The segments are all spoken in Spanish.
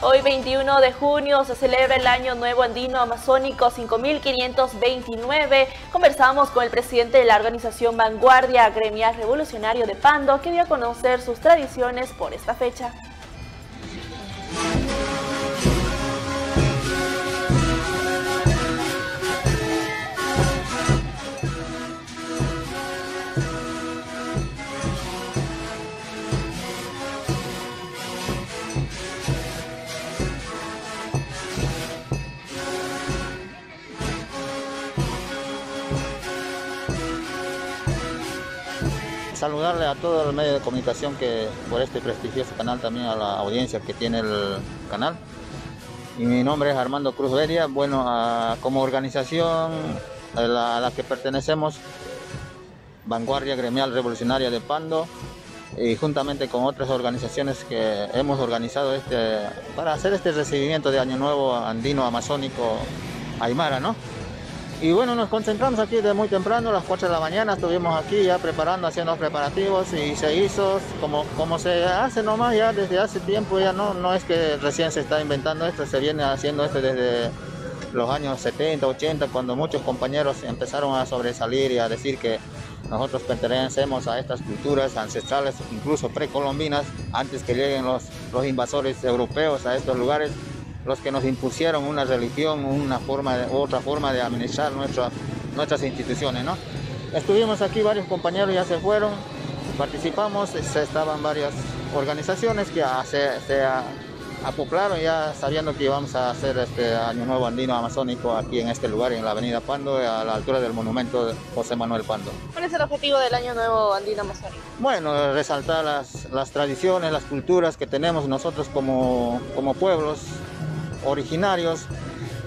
Hoy 21 de junio se celebra el Año Nuevo Andino Amazónico 5529. Conversamos con el presidente de la organización Vanguardia Gremial Revolucionario de Pando que dio a conocer sus tradiciones por esta fecha. Saludarle a todo el medio de comunicación que por este prestigioso canal, también a la audiencia que tiene el canal. Y mi nombre es Armando Cruz Beria. Bueno, como organización a la, que pertenecemos, Vanguardia Gremial Revolucionaria de Pando, y juntamente con otras organizaciones que hemos organizado este, para hacer este recibimiento de Año Nuevo Andino Amazónico Aymara, ¿no? Y bueno, nos concentramos aquí de muy temprano, a las 4 de la mañana estuvimos aquí ya preparando, haciendo preparativos y se hizo como, como se hace nomás ya desde hace tiempo, ya no, no es que recién se está inventando esto, se viene haciendo esto desde los años 70, 80, cuando muchos compañeros empezaron a sobresalir y a decir que nosotros pertenecemos a estas culturas ancestrales, incluso precolombinas, antes que lleguen los, los invasores europeos a estos lugares los que nos impusieron una religión, una forma otra forma de administrar nuestra, nuestras instituciones. ¿no? Estuvimos aquí, varios compañeros ya se fueron, participamos, estaban varias organizaciones que se, se acoplaron ya sabiendo que íbamos a hacer este Año Nuevo Andino Amazónico aquí en este lugar, en la avenida Pando, a la altura del monumento de José Manuel Pando. ¿Cuál es el objetivo del Año Nuevo Andino Amazónico? Bueno, resaltar las, las tradiciones, las culturas que tenemos nosotros como, como pueblos, originarios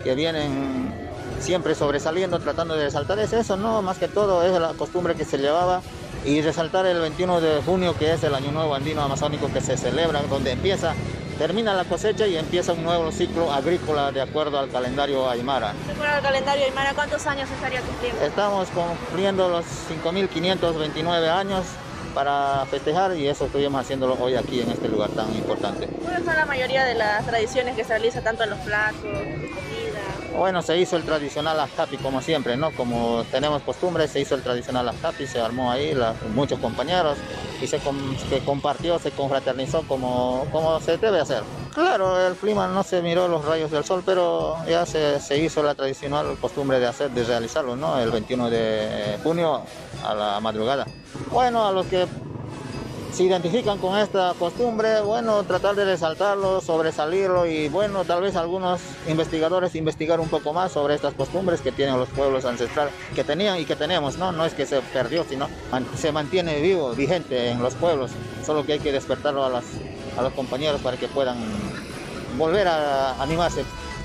que vienen siempre sobresaliendo, tratando de resaltar es eso, no, más que todo es la costumbre que se llevaba y resaltar el 21 de junio que es el Año Nuevo Andino Amazónico que se celebra, donde empieza, termina la cosecha y empieza un nuevo ciclo agrícola de acuerdo al calendario Aymara. De acuerdo al calendario Aymara, ¿cuántos años estaría cumpliendo? Estamos cumpliendo los 5.529 años para festejar y eso estuvimos haciéndolo hoy aquí en este lugar tan importante. ¿Cuáles son la mayoría de las tradiciones que se realiza tanto en los platos, de comida? Bueno, se hizo el tradicional astapi como siempre, ¿no? Como tenemos costumbre, se hizo el tradicional astapi, se armó ahí muchos compañeros y se, compartió, se confraternizó como, como se debe hacer. Claro, el clima no se miró los rayos del sol, pero ya se, se hizo la tradicional costumbre de hacer, de realizarlo, ¿no? El 21 de junio a la madrugada. Bueno, a los que se identifican con esta costumbre, bueno, tratar de resaltarlo, sobresalirlo y bueno, tal vez algunos investigadores investigar un poco más sobre estas costumbres que tienen los pueblos ancestrales, que tenían y que tenemos, ¿no? No es que se perdió, sino se mantiene vivo, vigente en los pueblos, solo que hay que despertarlo a, a los compañeros para que puedan volver a animarse.